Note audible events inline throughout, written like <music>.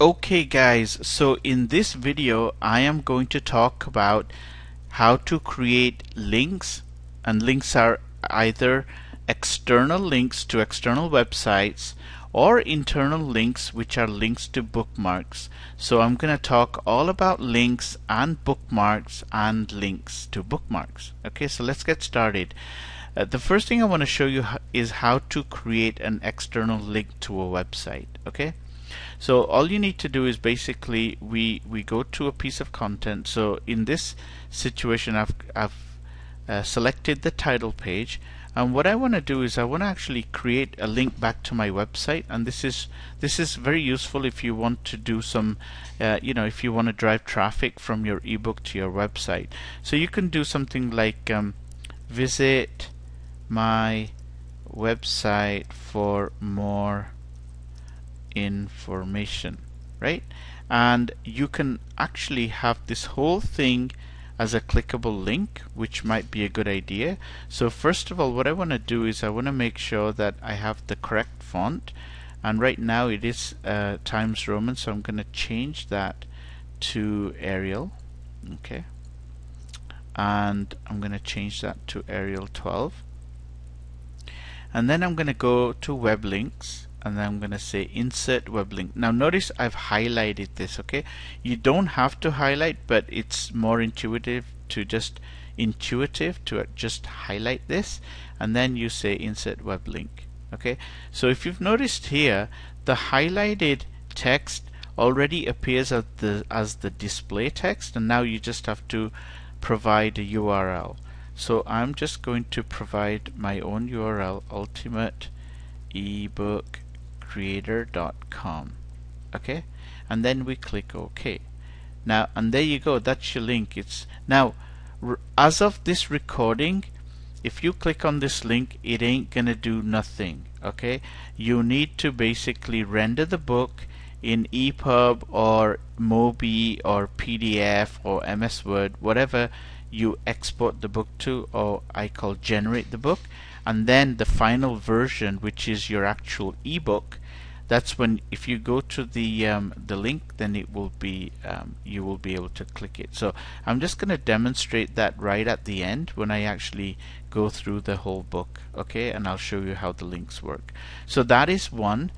Okay guys, so in this video I am going to talk about how to create links and links are either external links to external websites or internal links which are links to bookmarks. So I'm going to talk all about links and bookmarks and links to bookmarks. Okay, so let's get started. Uh, the first thing I want to show you is how to create an external link to a website. Okay, so all you need to do is basically we we go to a piece of content. So in this situation, I've I've uh, selected the title page. And what I want to do is I want to actually create a link back to my website. And this is this is very useful if you want to do some uh, you know if you want to drive traffic from your ebook to your website. So you can do something like um, visit my website for more information right? And you can actually have this whole thing as a clickable link which might be a good idea. So first of all what I want to do is I want to make sure that I have the correct font. And right now it is uh, Times Roman so I'm going to change that to Arial okay? And I'm going to change that to Arial 12 and then I'm going to go to web links and then I'm going to say insert web link. Now notice I've highlighted this okay? You don't have to highlight but it's more intuitive to just intuitive to just highlight this and then you say insert web link okay? So if you've noticed here the highlighted text already appears as the as the display text and now you just have to provide a URL so I'm just going to provide my own URL ultimate ebook creator.com okay? And then we click OK. Now and there you go. That's your link. It's now as of this recording if you click on this link it ain't gonna do nothing. Okay? You need to basically render the book in EPUB or MOBI or PDF or MS Word whatever you export the book to or I call generate the book. And then the final version which is your actual ebook that's when if you go to the um, the link then it will be um, you will be able to click it. So I'm just going to demonstrate that right at the end when I actually go through the whole book okay? And I'll show you how the links work. So that is one.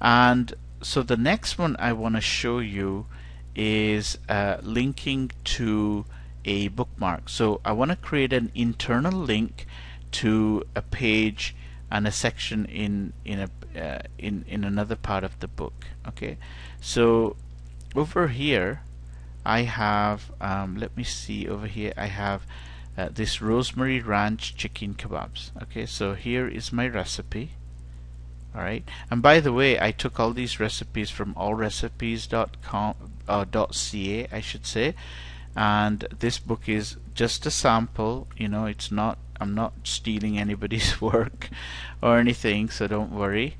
And so the next one I want to show you is uh, linking to a bookmark. So I want to create an internal link to a page and a section in in a uh, in in another part of the book okay? So over here I have um, let me see over here I have uh, this rosemary ranch chicken kebabs okay? So here is my recipe alright? And by the way I took all these recipes from allrecipes.com uh, .ca I should say. And this book is just a sample you know it's not I'm not stealing anybody's <laughs> work or anything so don't worry.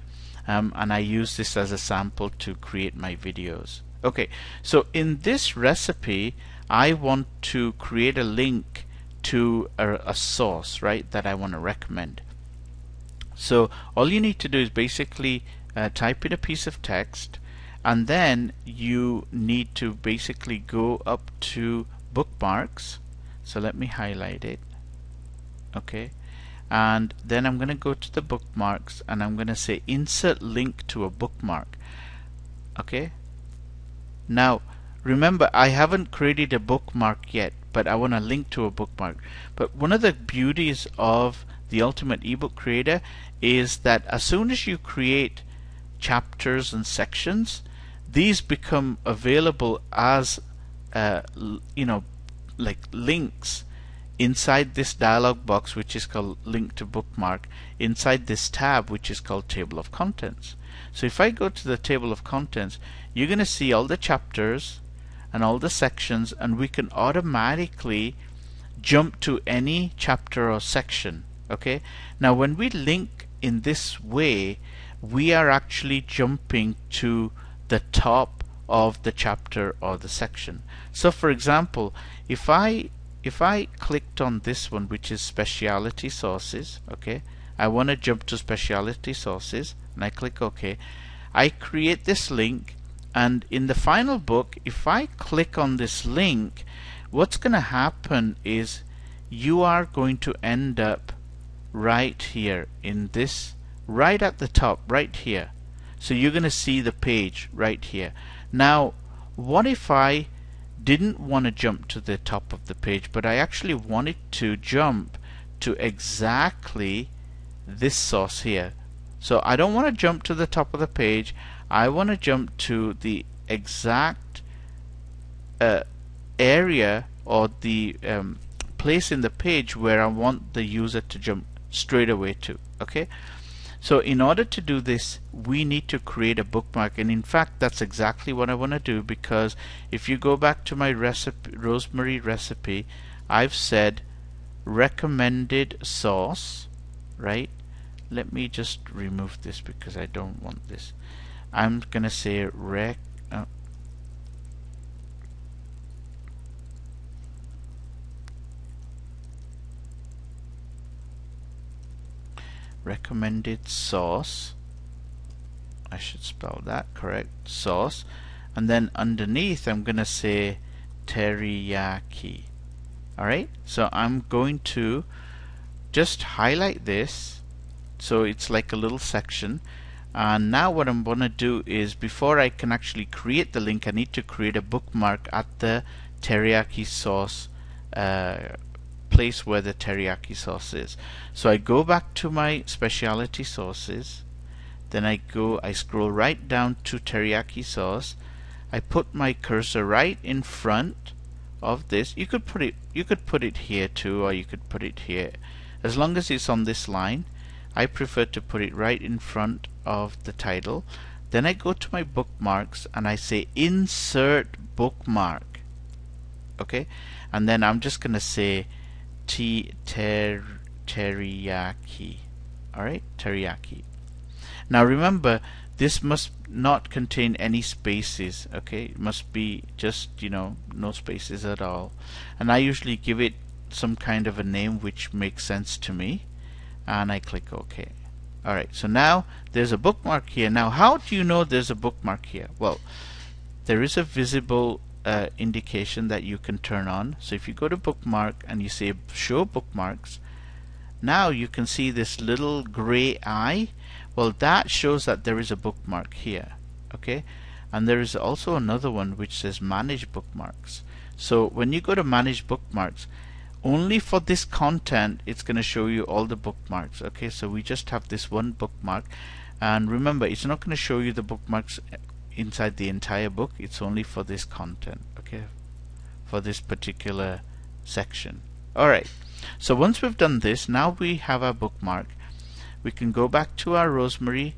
Um, and I use this as a sample to create my videos. Okay so in this recipe I want to create a link to a, a source right that I want to recommend. So all you need to do is basically uh, type in a piece of text and then you need to basically go up to bookmarks. So let me highlight it okay? And then I'm going to go to the bookmarks and I'm going to say insert link to a bookmark. Okay? Now remember I haven't created a bookmark yet but I want to link to a bookmark. But one of the beauties of the ultimate ebook creator is that as soon as you create chapters and sections these become available as uh, you know like links inside this dialog box which is called link to bookmark inside this tab which is called table of contents so if I go to the table of contents you're going to see all the chapters and all the sections and we can automatically jump to any chapter or section okay now when we link in this way we are actually jumping to the top of the chapter or the section. So for example, if I if I clicked on this one which is specialty sauces, okay, I want to jump to specialty sauces and I click OK. I create this link and in the final book if I click on this link what's going to happen is you are going to end up right here in this right at the top right here so you're going to see the page right here now what if I didn't want to jump to the top of the page but I actually wanted to jump to exactly this source here. So I don't want to jump to the top of the page. I want to jump to the exact uh, area or the um, place in the page where I want the user to jump straight away to okay so in order to do this we need to create a bookmark. And in fact that's exactly what I want to do because if you go back to my recipe rosemary recipe I've said recommended sauce, right? Let me just remove this because I don't want this. I'm gonna say rec uh, recommended source I should spell that correct. Source and then underneath I'm gonna say teriyaki. Alright? So I'm going to just highlight this. So it's like a little section. And now what I'm gonna do is before I can actually create the link I need to create a bookmark at the teriyaki sauce uh, place where the teriyaki sauce is. So I go back to my specialty sauces, then I go, I scroll right down to teriyaki sauce. I put my cursor right in front of this. You could put it, you could put it here too, or you could put it here. As long as it's on this line, I prefer to put it right in front of the title. Then I go to my bookmarks and I say insert bookmark. Okay, and then I'm just gonna say T ter, teriyaki. Alright, teriyaki. Now remember, this must not contain any spaces, okay? It must be just, you know, no spaces at all. And I usually give it some kind of a name which makes sense to me. And I click OK. Alright, so now there's a bookmark here. Now, how do you know there's a bookmark here? Well, there is a visible uh, indication that you can turn on. So if you go to bookmark and you say show bookmarks, now you can see this little gray eye. Well, that shows that there is a bookmark here. Okay, and there is also another one which says manage bookmarks. So when you go to manage bookmarks, only for this content it's going to show you all the bookmarks. Okay, so we just have this one bookmark, and remember, it's not going to show you the bookmarks inside the entire book it's only for this content okay? For this particular section. Alright so once we've done this now we have our bookmark. We can go back to our rosemary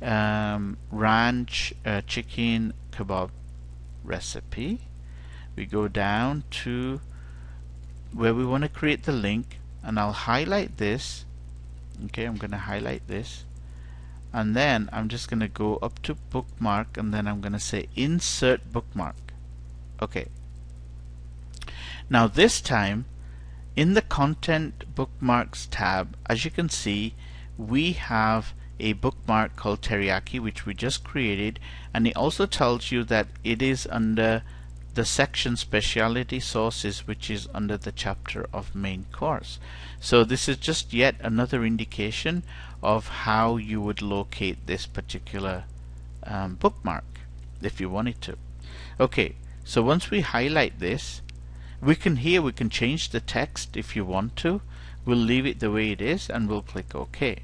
um, ranch uh, chicken kebab recipe. We go down to where we want to create the link and I'll highlight this. Okay I'm going to highlight this and then I'm just going to go up to bookmark and then I'm going to say insert bookmark. Okay. Now this time in the content bookmarks tab as you can see we have a bookmark called teriyaki which we just created and it also tells you that it is under the section specialty sauces which is under the chapter of main course. So this is just yet another indication of how you would locate this particular um, bookmark if you wanted to. Okay so once we highlight this we can here we can change the text if you want to. We'll leave it the way it is and we'll click OK